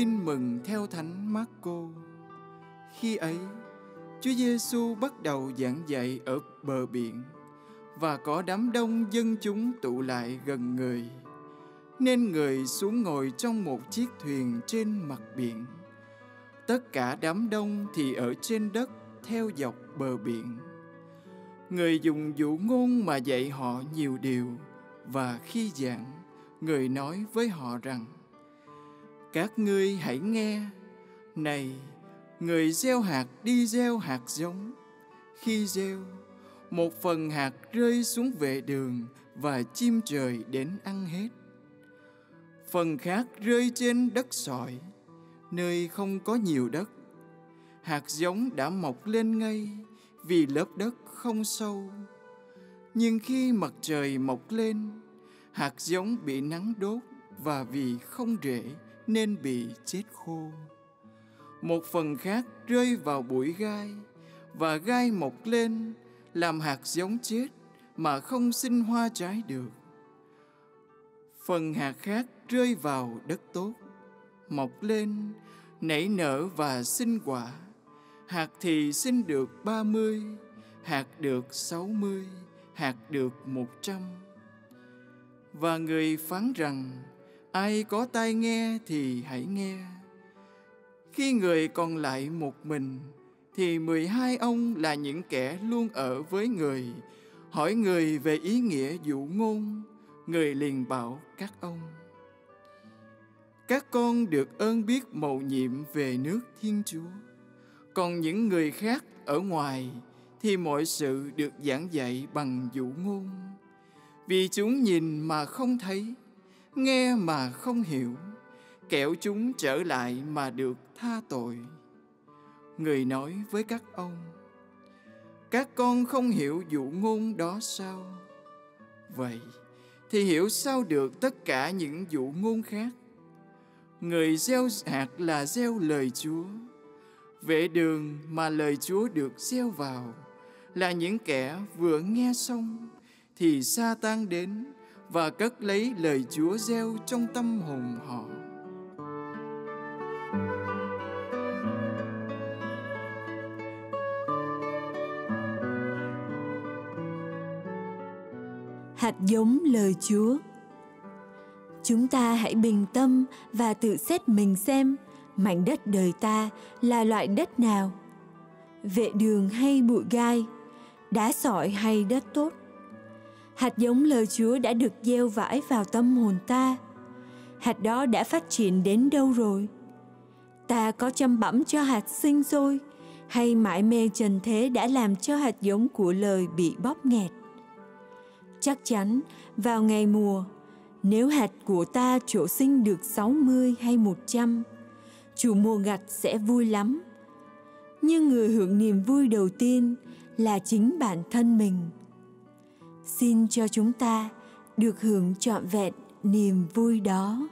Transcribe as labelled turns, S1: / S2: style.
S1: Tin mừng theo Thánh Marco. Khi ấy, Chúa Giêsu bắt đầu giảng dạy ở bờ biển và có đám đông dân chúng tụ lại gần người. Nên người xuống ngồi trong một chiếc thuyền trên mặt biển. Tất cả đám đông thì ở trên đất theo dọc bờ biển. Người dùng dụ ngôn mà dạy họ nhiều điều và khi giảng, người nói với họ rằng các ngươi hãy nghe. Này, người gieo hạt đi gieo hạt giống. Khi gieo, một phần hạt rơi xuống vệ đường và chim trời đến ăn hết. Phần khác rơi trên đất sỏi, nơi không có nhiều đất. Hạt giống đã mọc lên ngay vì lớp đất không sâu. Nhưng khi mặt trời mọc lên, hạt giống bị nắng đốt và vì không rễ nên bị chết khô. Một phần khác rơi vào bụi gai và gai mọc lên làm hạt giống chết mà không sinh hoa trái được. Phần hạt khác rơi vào đất tốt, mọc lên, nảy nở và sinh quả. Hạt thì sinh được ba mươi, hạt được sáu mươi, hạt được một trăm. Và người phán rằng ai có tai nghe thì hãy nghe. Khi người còn lại một mình, thì mười hai ông là những kẻ luôn ở với người, hỏi người về ý nghĩa dụ ngôn, người liền bảo các ông. Các con được ơn biết mầu nhiệm về nước thiên chúa. Còn những người khác ở ngoài, thì mọi sự được giảng dạy bằng dụ ngôn. Vì chúng nhìn mà không thấy nghe mà không hiểu, kẻo chúng trở lại mà được tha tội. Người nói với các ông, các con không hiểu dụ ngôn đó sao? Vậy thì hiểu sao được tất cả những dụ ngôn khác? Người gieo hạt là gieo lời chúa. Vệ đường mà lời chúa được gieo vào là những kẻ vừa nghe xong thì sa tan đến và cất lấy lời Chúa gieo trong tâm hồn họ.
S2: Hạt giống lời Chúa. Chúng ta hãy bình tâm và tự xét mình xem mảnh đất đời ta là loại đất nào. Vệ đường hay bụi gai, đá sỏi hay đất tốt hạt giống lời Chúa đã được gieo vãi vào tâm hồn ta. Hạt đó đã phát triển đến đâu rồi? Ta có chăm bẵm cho hạt sinh sôi hay mãi mê trần thế đã làm cho hạt giống của lời bị bóp nghẹt? Chắc chắn vào ngày mùa, nếu hạt của ta chỗ sinh được 60 hay 100, chủ mùa gặt sẽ vui lắm. Nhưng người hưởng niềm vui đầu tiên là chính bản thân mình xin cho chúng ta được hưởng trọn vẹn niềm vui đó.